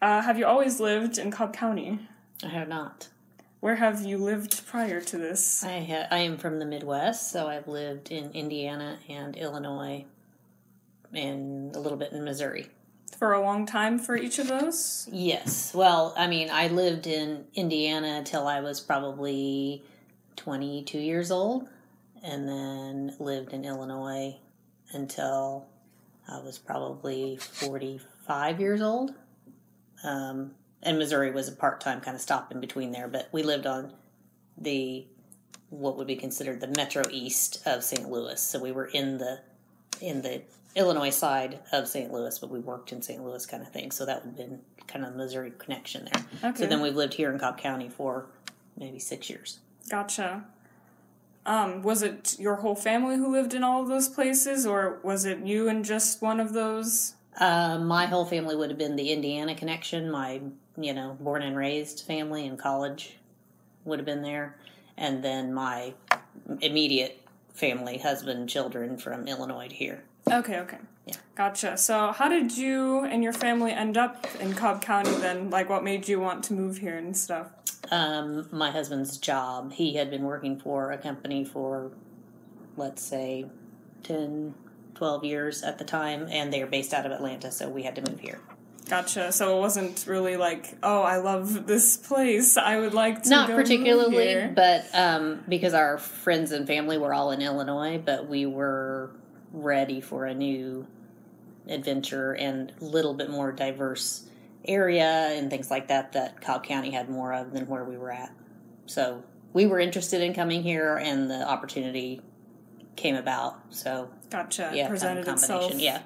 Uh, have you always lived in Cobb County? I have not. Where have you lived prior to this? I ha- I am from the Midwest, so I've lived in Indiana and Illinois, and a little bit in Missouri. For a long time for each of those? Yes. Well, I mean, I lived in Indiana until I was probably 22 years old, and then lived in Illinois until I was probably 45 years old. Um, and Missouri was a part time kind of stop in between there, but we lived on the what would be considered the metro east of St. Louis. So we were in the in the Illinois side of St. Louis, but we worked in St. Louis kind of thing. So that would have been kind of Missouri connection there. Okay. So then we've lived here in Cobb County for maybe six years. Gotcha. Um, was it your whole family who lived in all of those places, or was it you and just one of those? Uh, my whole family would have been the Indiana connection. My, you know, born and raised family in college would have been there. And then my immediate family, husband, children from Illinois here. Okay, okay. Yeah. Gotcha. So, how did you and your family end up in Cobb County then? Like, what made you want to move here and stuff? Um, my husband's job, he had been working for a company for, let's say, 10, 12 years at the time, and they are based out of Atlanta, so we had to move here. Gotcha. So it wasn't really like, oh, I love this place. I would like to Not particularly, but um, because our friends and family were all in Illinois, but we were ready for a new adventure and a little bit more diverse area and things like that that Cobb County had more of than where we were at. So we were interested in coming here, and the opportunity came about. So Gotcha. yeah, kind of Presented combination. itself. Yeah,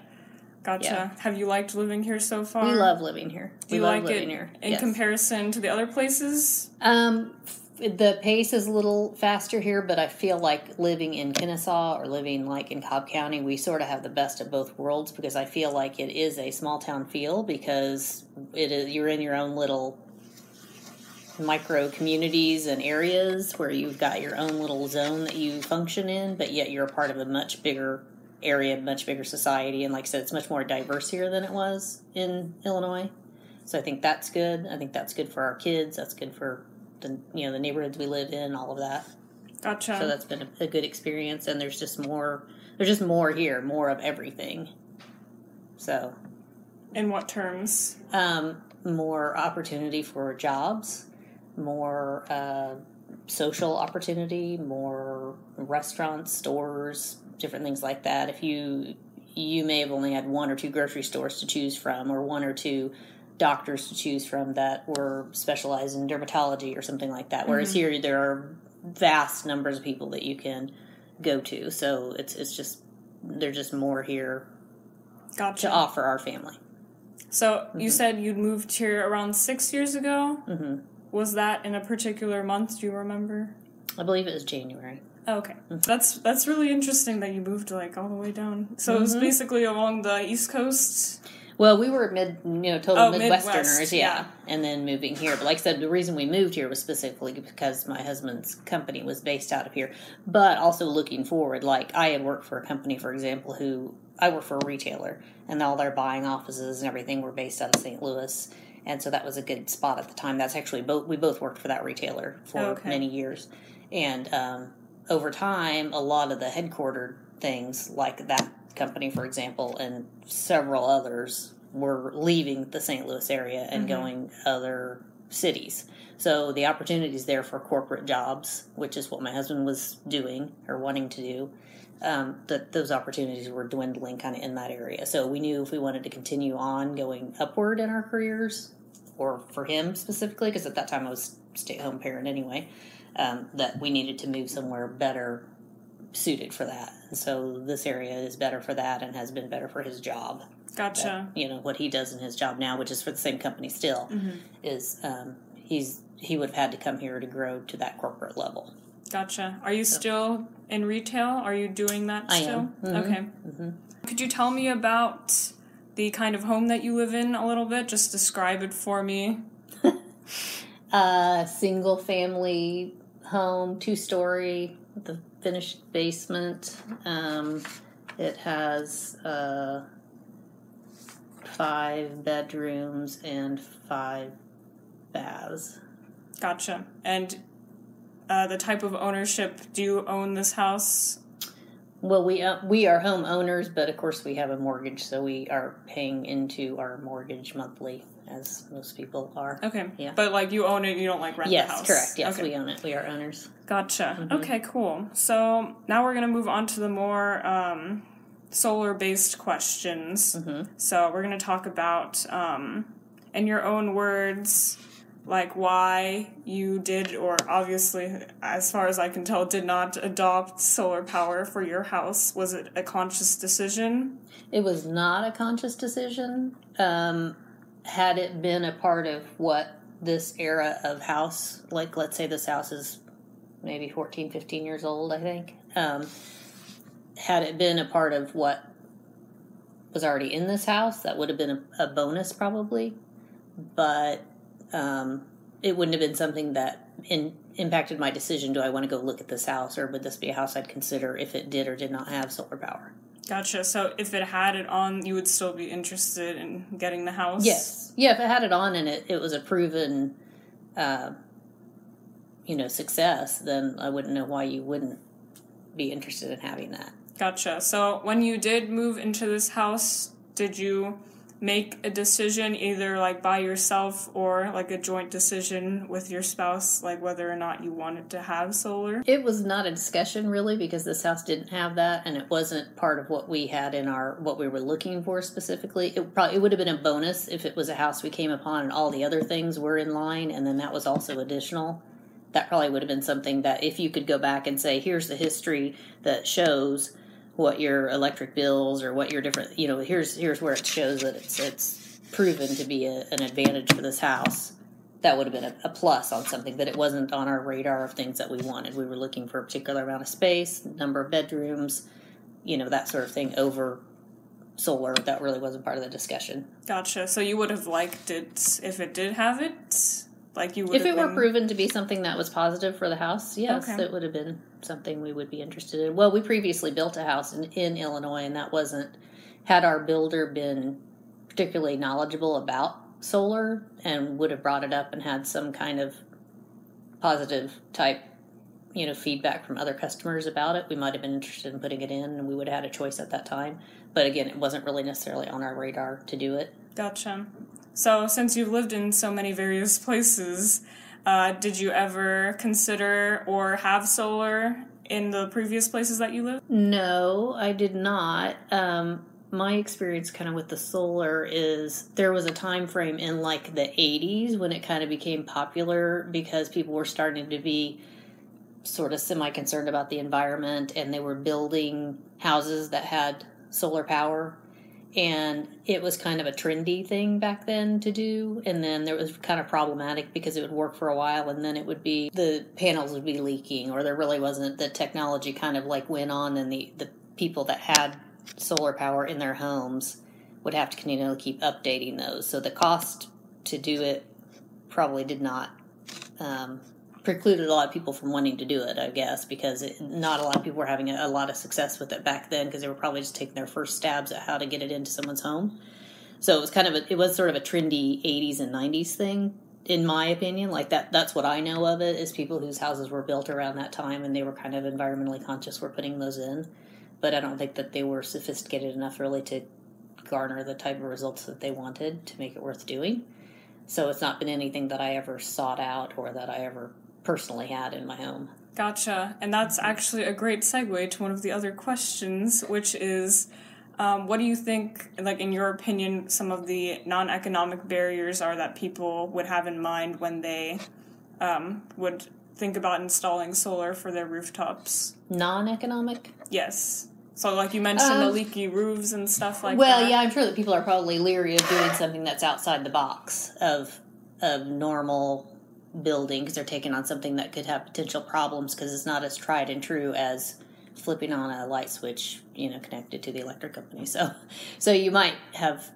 Gotcha. yeah. Have you liked living here so far? we love living here. Do we you love like living it here in Yes. comparison to the other places? Um, the pace is a little faster here, but I feel like living in Kennesaw or living like in Cobb County, we sort of have the best of both worlds because I feel like it is a small town feel because it is you're in your own little micro communities and areas where you've got your own little zone that you function in, but yet you're a part of a much bigger area, much bigger society, and like I said, it's much more diverse here than it was in Illinois. So I think that's good. I think that's good for our kids. That's good for the you know the neighborhoods we live in, all of that. Gotcha. So that's been a, a good experience. And there's just more. There's just more here, more of everything. So in what terms? um, more opportunity for jobs, more uh, social opportunity, more restaurants, stores, different things like that. If you you may have only had one or two grocery stores to choose from, or one or two doctors to choose from that were specialized in dermatology or something like that. Whereas here there are vast numbers of people that you can go to. So it's it's just there's just more here Gotcha. to offer our family. So Mm-hmm. you said you'd moved here around six years ago. hmm Was that in a particular month? Do you remember? I believe it was January. Oh, okay, Mm-hmm. that's that's really interesting that you moved like all the way down. So it Mm-hmm. was basically along the east coast. Well, we were mid, you know, total Oh, Midwesterners, Midwest, yeah. yeah. And then moving here. But like I said, the reason we moved here was specifically because my husband's company was based out of here. But also looking forward, like I had worked for a company, for example, who I work for a retailer, and all their buying offices and everything were based out of St. Louis. And so that was a good spot at the time. That's actually both we both worked for that retailer for Okay. many years, and um, over time, a lot of the headquartered things, like that company, for example, and several others, were leaving the St. Louis area and going other cities. So the opportunities there for corporate jobs, which is what my husband was doing or wanting to do, um, that those opportunities were dwindling kind of in that area. So we knew if we wanted to continue on going upward in our careers, or for him specifically, because at that time I was stay at home parent anyway, um, that we needed to move somewhere better suited for that. And so this area is better for that and has been better for his job. Gotcha. You know what he does in his job now, which is for the same company still, Mm-hmm. is um, he's he would have had to come here to grow to that corporate level. Gotcha. Are you still in retail? Are you doing that I still? am. Mhm. Okay. Could you tell me about the kind of home that you live in a little bit? Just describe it for me. Uh, single family home, two story, with a finished basement. Um, it has uh, five bedrooms and five baths. Gotcha. And uh, the type of ownership, do you own this house? Well, we uh, we are homeowners, but of course we have a mortgage, so we are paying into our mortgage monthly, as most people are. Okay. Yeah. But like you own it, you don't like rent yes, the house. correct. Yes, Okay. we own it. We are owners. Gotcha. Mm-hmm. Okay, cool. So now we're going to move on to the more um, solar based questions. Mm-hmm. So we're going to talk about, um, in your own words, like why you did, or obviously, as far as I can tell, did not adopt solar power for your house. Was it a conscious decision? It was not a conscious decision. Um, had it been a part of what this era of house, like let's say this house is maybe 14, 15 years old, I think. Um, had it been a part of what was already in this house, that would have been a, a bonus probably. But um, it wouldn't have been something that in, impacted my decision. Do I want to go look at this house, or would this be a house I'd consider if it did or did not have solar power? Gotcha. So if it had it on, you would still be interested in getting the house? Yes. Yeah, if it had it on and it, it was a proven, uh, you know, success, then I wouldn't know why you wouldn't be interested in having that. Gotcha. So when you did move into this house, did you make a decision either like by yourself or like a joint decision with your spouse, like whether or not you wanted to have solar? It was not a discussion really because this house didn't have that and it wasn't part of what we had in our what we were looking for specifically. It probably it would have been a bonus if it was a house we came upon and all the other things were in line and then that was also additional. That probably would have been something that if you could go back and say here's the history that shows what your electric bills or what your different you know here's here's where it shows that it's it's proven to be a, an advantage for this house that would have been a, a plus on something that it wasn't on our radar of things that we wanted we were looking for a particular amount of space number of bedrooms you know that sort of thing over solar that really wasn't part of the discussion Gotcha. So you would have liked it if it did have it? Like you would if it were proven to be something that was positive for the house yes Okay. it would have been something we would be interested in well we previously built a house in, in illinois and that wasn't had our builder been particularly knowledgeable about solar and would have brought it up and had some kind of positive type you know feedback from other customers about it we might have been interested in putting it in and we would have had a choice at that time but again it wasn't really necessarily on our radar to do it Gotcha. So since you've lived in so many various places, uh, did you ever consider or have solar in the previous places that you lived? No, I did not. Um, my experience kind of with the solar is there was a time frame in like the 80s when it kind of became popular because people were starting to be sort of semi concerned about the environment and they were building houses that had solar power and it was kind of a trendy thing back then to do. And then there was kind of problematic because it would work for a while and then it would be the panels would be leaking or there really wasn't the technology kind of like went on and the the people that had solar power in their homes would have to continually keep updating those. So the cost to do it probably did not um, precluded a lot of people from wanting to do it, I guess, because it, not a lot of people were having a, a lot of success with it back then because they were probably just taking their first stabs at how to get it into someone's home. So it was kind of a, it was sort of a trendy 80s and 90s thing in my opinion. Like that that's what I know of it is people whose houses were built around that time and they were kind of environmentally conscious were putting those in. But I don't think that they were sophisticated enough really to garner the type of results that they wanted to make it worth doing. So it's not been anything that I ever sought out or that I ever personally had in my home. Gotcha. And that's actually a great segue to one of the other questions, which is um, what do you think, like, in your opinion, some of the non economic barriers are that people would have in mind when they um, would think about installing solar for their rooftops? Non economic? Yes. So, like you mentioned, the Um, leaky roofs and stuff like well, that. Well, yeah, I'm sure that people are probably leery of doing something that's outside the box of of normal building because they're taking on something that could have potential problems because it's not as tried and true as flipping on a light switch, you know, connected to the electric company. So, so you might have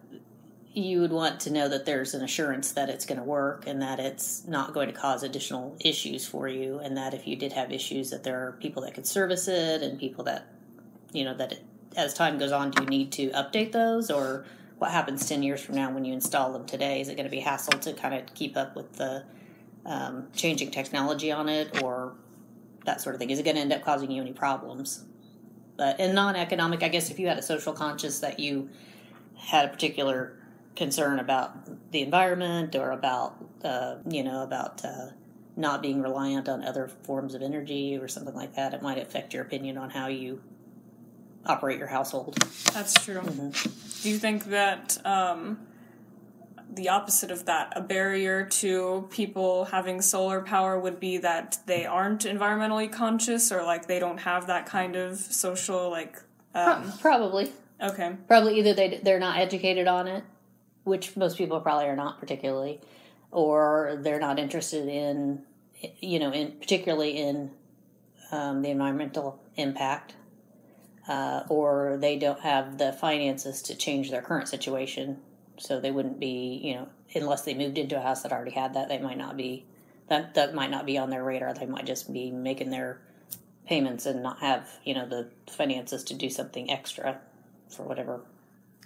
you would want to know that there's an assurance that it's going to work and that it's not going to cause additional issues for you and that if you did have issues that there are people that could service it and people that you know that it, as time goes on do you need to update those or what happens 10 years from now when you install them today? Is it going to be hassle to kind of keep up with the um, changing technology on it or that sort of thing? Is it going to end up causing you any problems? But in non economic, I guess if you had a social conscience that you had a particular concern about the environment or about, uh, you know, about uh, not being reliant on other forms of energy or something like that, it might affect your opinion on how you operate your household. That's true. Do you think that um, the opposite of that, a barrier to people having solar power, would be that they aren't environmentally conscious or like they don't have that kind of social like? Um, Probably. okay, Probably either they they're not educated on it, which most people probably are not particularly, or they're not interested in, you know, in particularly in um, the environmental impact, uh, or they don't have the finances to change their current situation, so they wouldn't be, you know, unless they moved into a house that already had that, they might not be that that might not be on their radar. They might just be making their payments and not have you know the finances to do something extra for whatever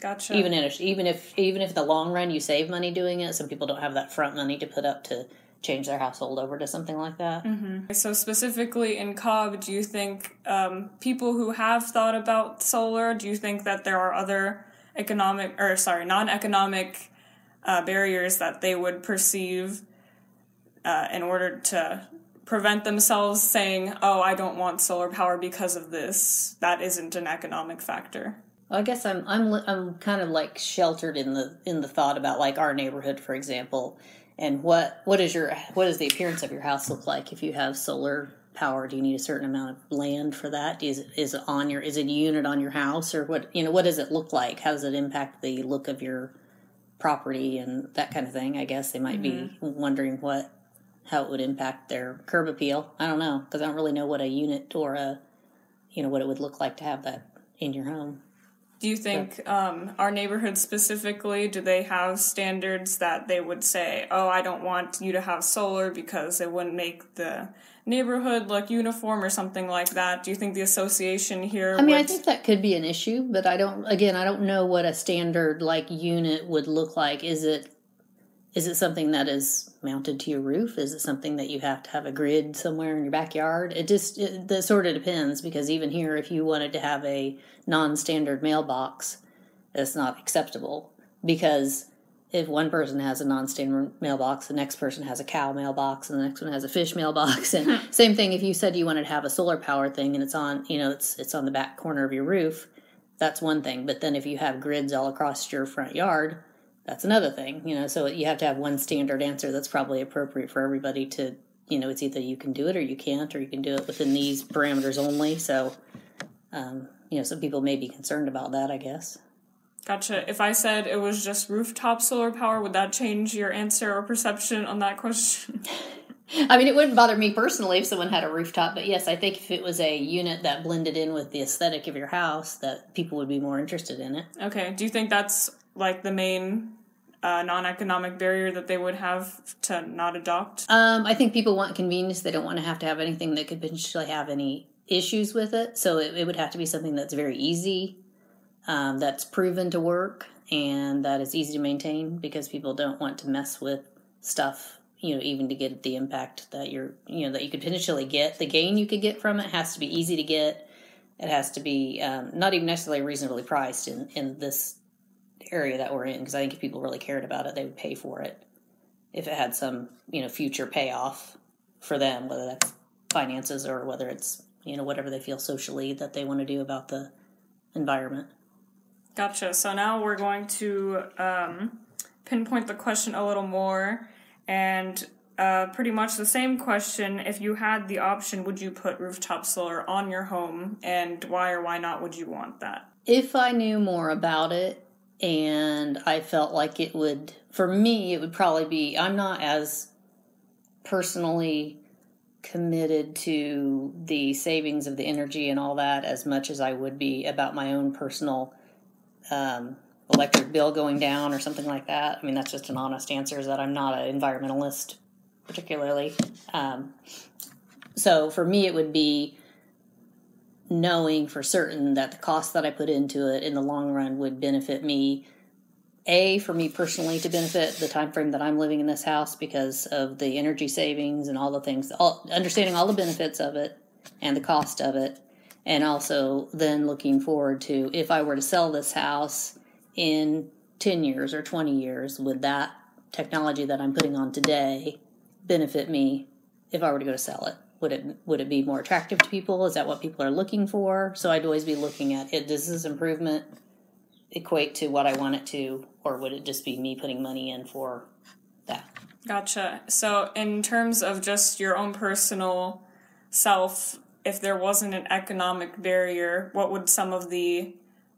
gotcha. even in a, even if even if in the long run you save money doing it some people don't have that front money to put up to change their household over to something like that So specifically in Cobb, do you think um, people who have thought about solar, do you think that there are other economic or sorry, non-economic uh, barriers that they would perceive uh, in order to prevent themselves saying, "Oh, I don't want solar power because of this." That isn't an economic factor. I guess I'm I'm I'm kind of like sheltered in the in the thought about like our neighborhood, for example, and what what is your what does the appearance of your house look like if you have solar power? Do you need a certain amount of land for that? Is it is it on your is it a unit on your house or what you know what does it look like? How does it impact the look of your property and that kind of thing? I guess they might be wondering what how it would impact their curb appeal. I don't know because I don't really know what a unit or a you know what it would look like to have that in your home. Do you think um, our neighborhood specifically, do they have standards that they would say, oh, I don't want you to have solar because it wouldn't make the neighborhood look uniform or something like that? Do you think the association here I mean, I think that could be an issue, but I don't. Again, I don't know what a standard like unit would look like. Is it is it something that is mounted to your roof? Is it something that you have to have a grid somewhere in your backyard? It just it, that sort of depends because even here, if you wanted to have a non-standard mailbox, that's not acceptable because if one person has a non-standard mailbox, the next person has a cow mailbox, and the next one has a fish mailbox, and same thing. If you said you wanted to have a solar power thing and it's on, you know, it's it's on the back corner of your roof, that's one thing. But then if you have grids all across your front yard, that's another thing. You know, so you have to have one standard answer that's probably appropriate for everybody to, you know, it's either you can do it or you can't, or you can do it within these parameters only. So, um, you know, some people may be concerned about that. I guess. Gotcha. If I said it was just rooftop solar power, would that change your answer or perception on that question? I mean, it wouldn't bother me personally if someone had a rooftop, but yes, I think if it was a unit that blended in with the aesthetic of your house, that people would be more interested in it. okay. Do you think that's like the main uh, non economic barrier that they would have to not adopt? Um, I think people want convenience; they don't want to have to have anything that could potentially have any issues with it. So it, it would have to be something that's very easy, um, that's proven to work, and that is easy to maintain because people don't want to mess with stuff. You know, even to get the impact that you're, you know, that you could potentially get, the gain you could get from it has to be easy to get. It has to be um, not even necessarily reasonably priced in in this area that we're in because I think if people really cared about it, they would pay for it if it had some you know future payoff for them, whether that's finances or whether it's you know whatever they feel socially that they want to do about the environment. Gotcha. So now we're going to um, pinpoint the question a little more and uh, pretty much the same question. If you had the option, would you put rooftop solar on your home and why or why not would you want that? If I knew more about it and I felt like it would, for me, it would probably be. I'm not as personally committed to the savings of the energy and all that as much as I would be about my own personal um, electric bill going down or something like that. I mean, that's just an honest answer is that I'm not an environmentalist particularly. Um, so for me, it would be knowing for certain that the cost that I put into it in the long run would benefit me a for me personally to benefit the time frame that I'm living in this house because of the energy savings and all the things, all, understanding all the benefits of it and the cost of it, and also then looking forward to if I were to sell this house in 10 years or 20 years, would that technology that I'm putting on today benefit me if I were to go to sell it? Would it would it be more attractive to people? Is that what people are looking for? So I'd always be looking at it. Does this improvement equate to what I want it to, or would it just be me putting money in for that? Gotcha. So, in terms of just your own personal self, if there wasn't an economic barrier, what would some of the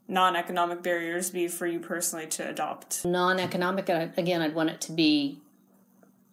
non economic barriers be for you personally to adopt? Non economic, again, I'd want it to be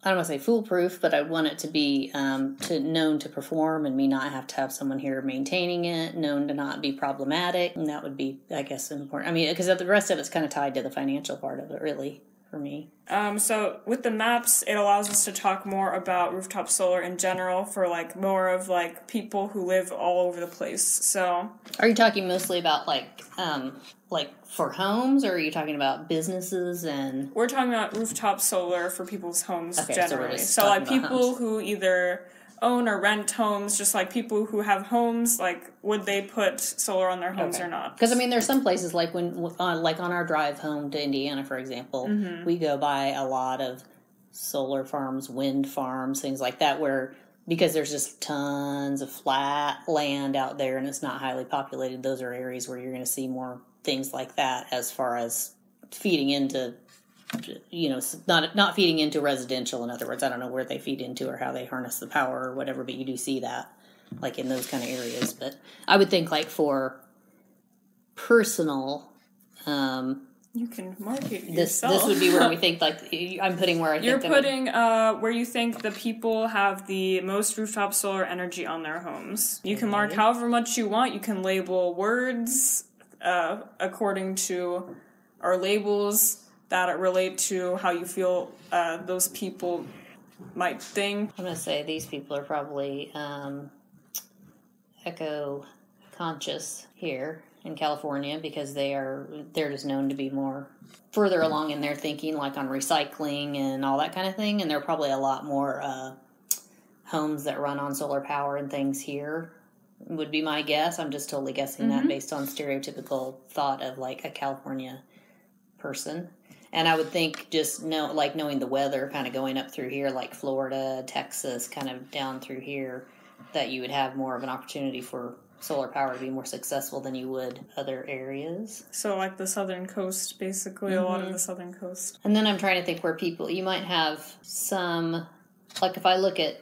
I don't want to say foolproof, but I'd want it to be um, to known to perform and me not have to have someone here maintaining it, known to not be problematic. And that would be, I guess, important. I mean, because the rest of it's kind of tied to the financial part of it, really for me. Um, so with the maps, it allows us to talk more about rooftop solar in general for like more of like people who live all over the place. So are you talking mostly about like um, like for homes, or are you talking about businesses and? We're talking about rooftop solar for people's homes okay, generally. So, so like people homes. who either own or rent homes, just like people who have homes, like would they put solar on their homes okay. or not? Because I mean, there's some places like when, uh, like on our drive home to Indiana, for example, mm-hmm. we go by a lot of solar farms, wind farms, things like that, where because there's just tons of flat land out there and it's not highly populated. Those are areas where you're going to see more things like that as far as feeding into you know not not feeding into residential in other words i don't know where they feed into or how they harness the power or whatever but you do see that like in those kind of areas but i would think like for personal um you can market this. Yourself. This would be where we think like I'm putting where I You're putting uh, where you think the people have the most rooftop solar energy on their homes. You can mark however much you want. You can label words uh, according to our labels that it relate to how you feel uh, those people might think. I'm going to say these people are probably um, eco conscious here in California because they are they're just known to be more further along in their thinking, like on recycling and all that kind of thing. And there are probably a lot more uh, homes that run on solar power and things here. Would be my guess. I'm just totally guessing mm-hmm. that based on stereotypical thought of like a California person. And I would think just know, like knowing the weather, kind of going up through here, like Florida, Texas, kind of down through here, that you would have more of an opportunity for solar power to be more successful than you would other areas. So, like the southern coast, basically, mm-hmm. a lot of mm-hmm. the southern coast. And then I'm trying to think where people, you might have some, like if I look at,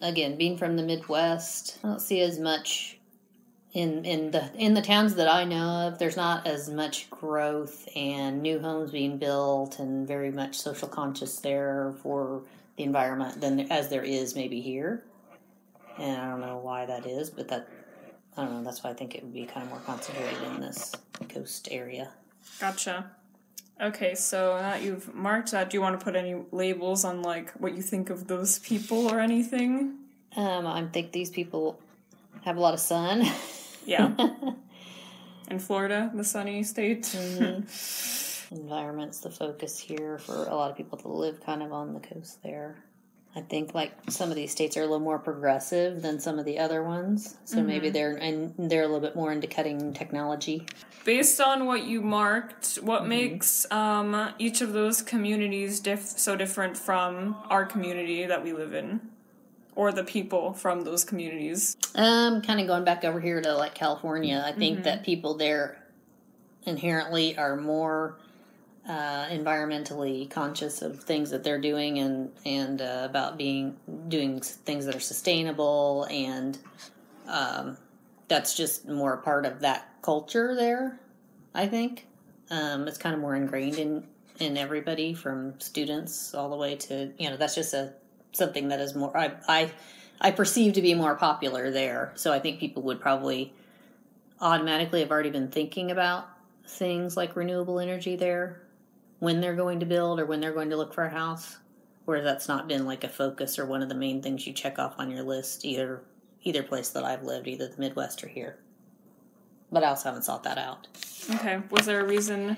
again, being from the Midwest, I don't see as much in in the in the towns that I know of, there's not as much growth and new homes being built and very much social conscious there for the environment than as there is maybe here. And I don't know why that is, but that I don't know. That's why I think it would be kind of more concentrated in this coast area. Gotcha. Okay, so now you've marked that, do you want to put any labels on like what you think of those people or anything? Um, I think these people have a lot of sun. Yeah. In Florida, the sunny state. Mm-hmm. Environment's the focus here for a lot of people to live kind of on the coast there. I think like some of these states are a little more progressive than some of the other ones, so mm-hmm. maybe they're and they're a little bit more into cutting technology. Based on what you marked, what mm-hmm. makes um, each of those communities diff- so different from our community that we live in? Or the people from those communities? Um, kind of going back over here to like California, I think mm-hmm. that people there inherently are more uh, environmentally conscious of things that they're doing and and uh, about being doing things that are sustainable and um, that's just more part of that culture there. I think um, it's kind of more ingrained in in everybody from students all the way to you know that's just a something that is more I I I perceive to be more popular there. So I think people would probably automatically have already been thinking about things like renewable energy there when they're going to build or when they're going to look for a house. Where that's not been like a focus or one of the main things you check off on your list either either place that I've lived, either the Midwest or here. But I also haven't sought that out. Okay. Was there a reason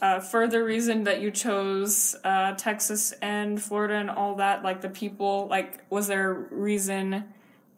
uh, further reason that you chose uh, Texas and Florida and all that? Like the people, like was there reason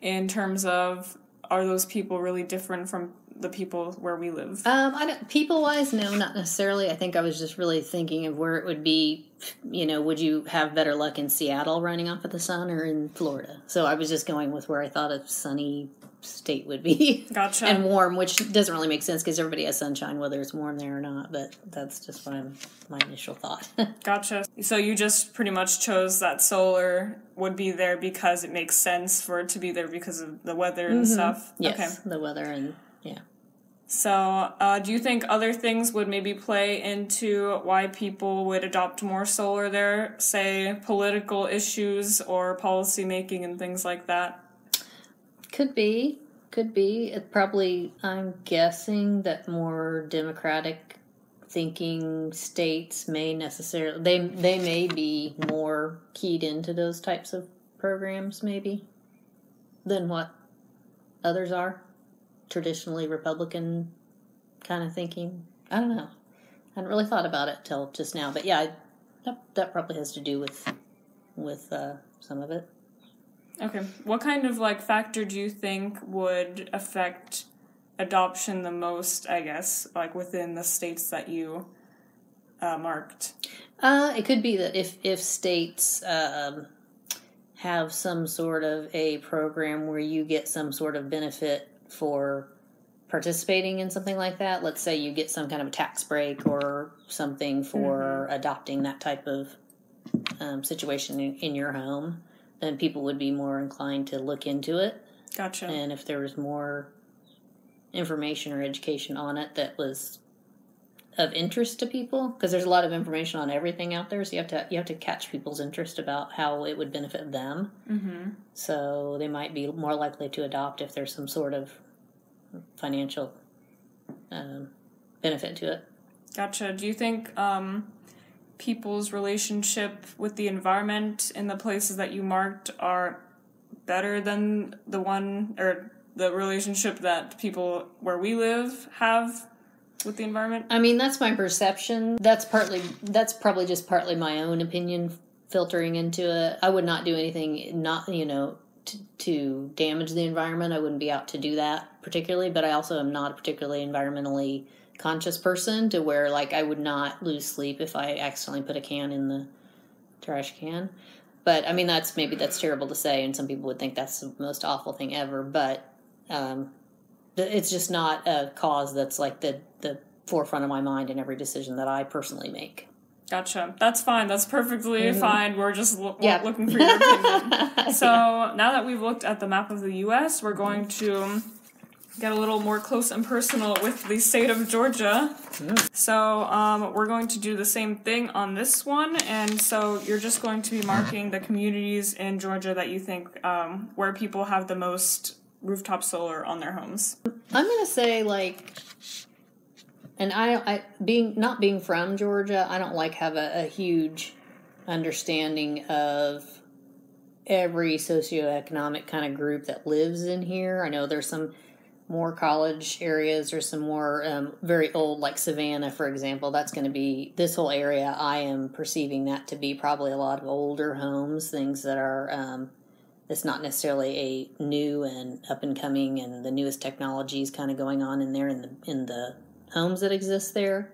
in terms of are those people really different from the people where we live? Um, I don't, people wise, no, not necessarily. I think I was just really thinking of where it would be. You know, would you have better luck in Seattle running off of the sun or in Florida? So I was just going with where I thought a sunny state would be. Gotcha. and warm, which doesn't really make sense because everybody has sunshine, whether it's warm there or not. But that's just I'm, my initial thought. Gotcha. So you just pretty much chose that solar would be there because it makes sense for it to be there because of the weather and stuff. yes, Okay. the weather and yeah. So, uh, do you think other things would maybe play into why people would adopt more solar there? Say political issues or policy making and things like that? Could be, could be. It probably, I'm guessing that more democratic thinking states may necessarily they they may be more keyed into those types of programs maybe than what others are. Traditionally republican kind of thinking. I don't know. I hadn't really thought about it till just now but yeah I, that, that probably has to do with with uh, some of it Okay. What kind of like factor do you think would affect adoption the most, I guess, like within the states that you uh, marked? Uh, it could be that if if states um, have some sort of a program where you get some sort of benefit for participating in something like that. Let's say you get some kind of a tax break or something for adopting that type of um, situation in, in your home, then people would be more inclined to look into it. Gotcha. And if there was more information or education on it that was of interest to people, because there's a lot of information on everything out there, so you have to you have to catch people's interest about how it would benefit them. mm-hmm. So they might be more likely to adopt if there's some sort of financial um, benefit to it. Gotcha. Do you think um, people's relationship with the environment in the places that you marked are better than the one or the relationship that people where we live have with the environment? I mean, that's my perception. That's partly that's probably just partly my own opinion filtering into it. I would not do anything not, you know, to, to damage the environment. I wouldn't be out to do that particularly, but I also am not particularly environmentally conscious person to where like I would not lose sleep if I accidentally put a can in the trash can. But I mean, that's maybe that's terrible to say, and some people would think that's the most awful thing ever. But um, it's just not a cause that's like the the forefront of my mind in every decision that I personally make. Gotcha. That's fine. That's perfectly fine. We're just lo- Mm-hmm. Yeah. looking for your opinion. So now that we've looked at the map of the U.S., we're going to get a little more close and personal with the state of Georgia. So um, we're going to do the same thing on this one, and so you're just going to be marking the communities in Georgia that you think um, where people have the most rooftop solar on their homes. I'm gonna say like, and I, I being not being from Georgia, I don't like have a, a huge understanding of every socioeconomic kind of group that lives in here. I know there's some more college areas or some more um, very old, like Savannah, for example. That's going to be this whole area. I am perceiving that to be probably a lot of older homes, things that are. Um, it's not necessarily a new and up and coming and the newest technologies kind of going on in there in the in the homes that exist there.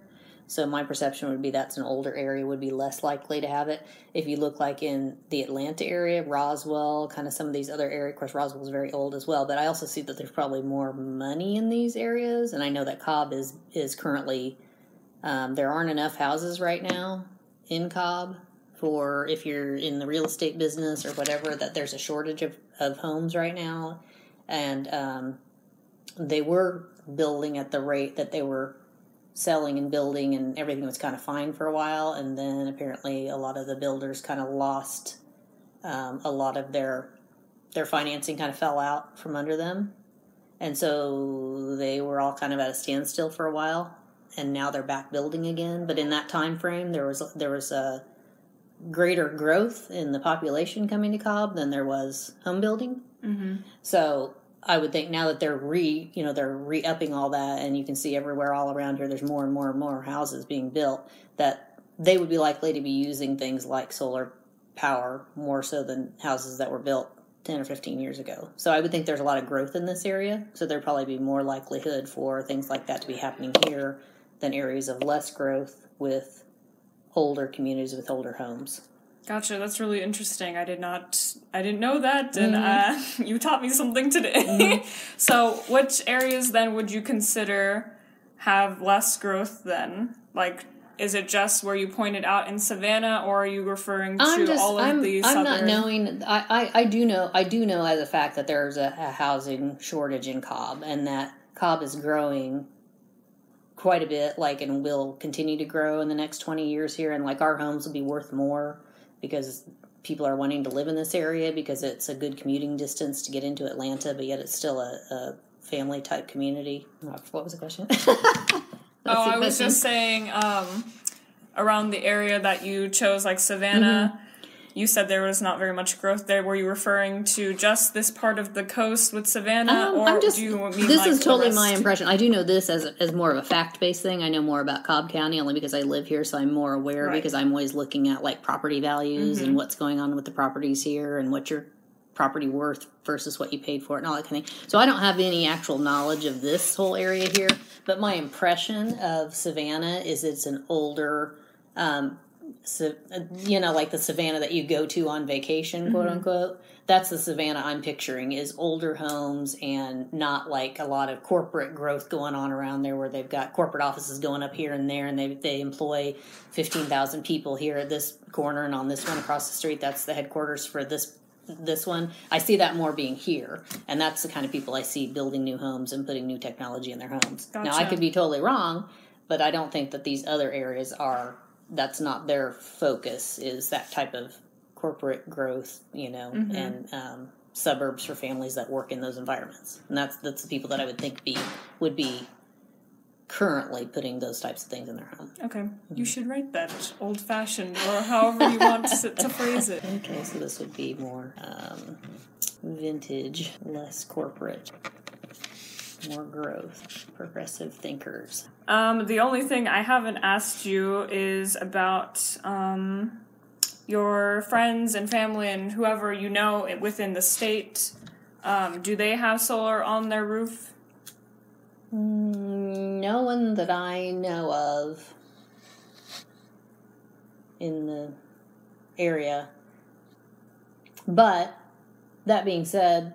So my perception would be that's an older area would be less likely to have it. If you look like in the Atlanta area, Roswell, kind of some of these other areas, of course Roswell's very old as well, but I also see that there's probably more money in these areas, and I know that Cobb is is currently um, there aren't enough houses right now in Cobb for if you're in the real estate business or whatever that there's a shortage of, of homes right now and um, they were building at the rate that they were selling and building and everything was kind of fine for a while and then apparently a lot of the builders kind of lost um, a lot of their their financing kind of fell out from under them and so they were all kind of at a standstill for a while and now they're back building again but in that time frame there was there was a greater growth in the population coming to Cobb than there was home building. Mm-hmm. So I would think now that they're re, you know, they're re upping all that, and you can see everywhere all around here, there's more and more and more houses being built. That they would be likely to be using things like solar power more so than houses that were built 10 or 15 years ago. So I would think there's a lot of growth in this area. So there'd probably be more likelihood for things like that to be happening here than areas of less growth with older communities with older homes. Gotcha. That's really interesting. I did not, I didn't know that, and mm-hmm. uh, you taught me something today. Mm-hmm. so, which areas then would you consider have less growth then? Like, is it just where you pointed out in Savannah, or are you referring to I'm just, all of I'm, these? I'm other... not knowing. I, I, I do know. I do know as a fact that there's a, a housing shortage in Cobb, and that Cobb is growing quite a bit. Like, and will continue to grow in the next twenty years here. And like, our homes will be worth more because people are wanting to live in this area because it's a good commuting distance to get into Atlanta, but yet it's still a, a family type community. What was the question? oh, I was just saying um, around the area that you chose, like Savannah. Mm-hmm you said there was not very much growth there. Were you referring to just this part of the coast with Savannah, um, or I'm just, do you mean this like is totally my impression? I do know this as as more of a fact based thing. I know more about Cobb County only because I live here, so I'm more aware right. because I'm always looking at like property values mm-hmm. and what's going on with the properties here and what your property worth versus what you paid for it and all that kind of thing. So I don't have any actual knowledge of this whole area here, but my impression of Savannah is it's an older. Um, so, you know, like the savannah that you go to on vacation, quote mm-hmm. unquote. That's the savannah I'm picturing is older homes and not like a lot of corporate growth going on around there where they've got corporate offices going up here and there and they, they employ 15,000 people here at this corner and on this one across the street. That's the headquarters for this this one. I see that more being here, and that's the kind of people I see building new homes and putting new technology in their homes. Gotcha. Now, I could be totally wrong, but I don't think that these other areas are that's not their focus is that type of corporate growth, you know, mm-hmm. and um, suburbs for families that work in those environments. And that's that's the people that I would think be would be currently putting those types of things in their home. Okay, mm-hmm. you should write that old fashioned or however you want to, to, phrase it. Okay, so this would be more um, vintage, less corporate more growth, progressive thinkers. Um, the only thing I haven't asked you is about um, your friends and family and whoever you know within the state. Um, do they have solar on their roof? Mm, no one that I know of in the area. But that being said,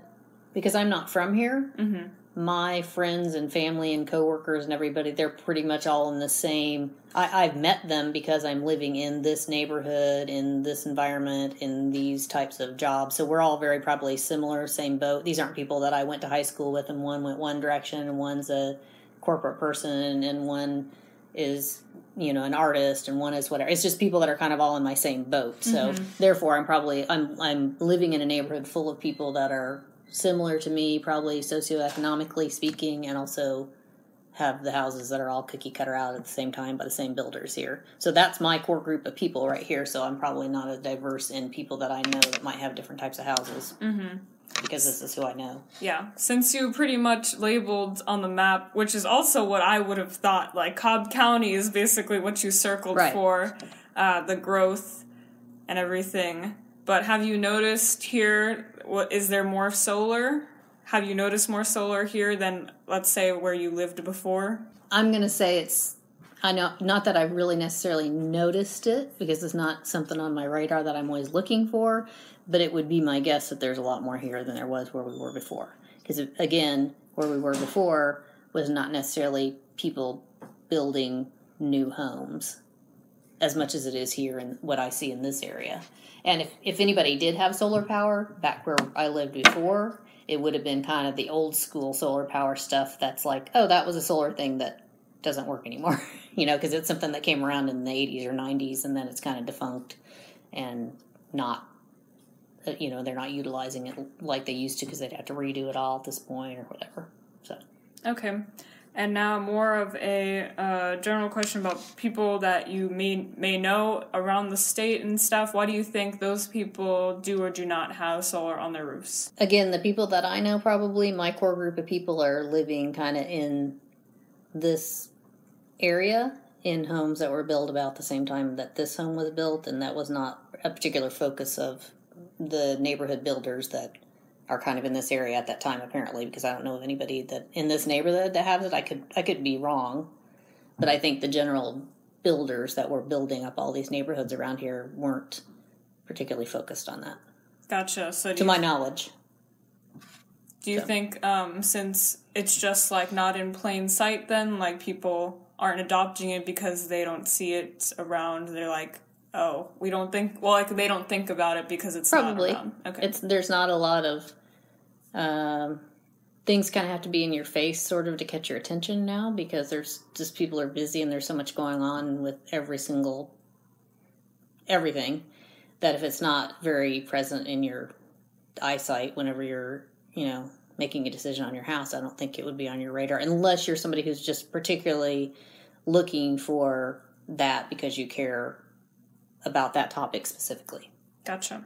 because I'm not from here, mm-hmm my friends and family and coworkers and everybody, they're pretty much all in the same. I, I've met them because I'm living in this neighborhood, in this environment, in these types of jobs. So we're all very probably similar, same boat. These aren't people that I went to high school with, and one went one direction, and one's a corporate person, and one is you know an artist and one is whatever it's just people that are kind of all in my same boat so mm-hmm. therefore i'm probably i'm i'm living in a neighborhood full of people that are similar to me, probably socioeconomically speaking, and also have the houses that are all cookie cutter out at the same time by the same builders here. So that's my core group of people right here. So I'm probably not as diverse in people that I know that might have different types of houses. Mm-hmm. Because this is who I know. Yeah. Since you pretty much labeled on the map, which is also what I would have thought, like Cobb County is basically what you circled right. for uh, the growth and everything. But have you noticed here? What is there more solar? Have you noticed more solar here than let's say where you lived before? I'm gonna say it's. I know not that I've really necessarily noticed it because it's not something on my radar that I'm always looking for, but it would be my guess that there's a lot more here than there was where we were before. Because again, where we were before was not necessarily people building new homes as much as it is here in what I see in this area. And if, if anybody did have solar power back where I lived before, it would have been kind of the old school solar power stuff that's like, oh, that was a solar thing that doesn't work anymore, you know, because it's something that came around in the 80s or 90s and then it's kind of defunct and not, uh, you know, they're not utilizing it like they used to because they'd have to redo it all at this point or whatever. So, okay. And now more of a uh, general question about people that you may may know around the state and stuff. Why do you think those people do or do not have solar on their roofs? Again, the people that I know, probably my core group of people are living kind of in this area in homes that were built about the same time that this home was built, and that was not a particular focus of the neighborhood builders that are kind of in this area at that time apparently because I don't know of anybody that in this neighborhood that has it. I could I could be wrong. But I think the general builders that were building up all these neighborhoods around here weren't particularly focused on that. Gotcha. So To you, my knowledge. do you so. think um, since it's just like not in plain sight, then like people aren't adopting it because they don't see it around? They're like, oh, we don't think. Well, like they don't think about it because it's Probably. not. Okay. It's there's not a lot of um, things kind of have to be in your face sort of to catch your attention now because there's just people are busy and there's so much going on with every single everything that if it's not very present in your eyesight whenever you're you know making a decision on your house i don't think it would be on your radar unless you're somebody who's just particularly looking for that because you care about that topic specifically gotcha.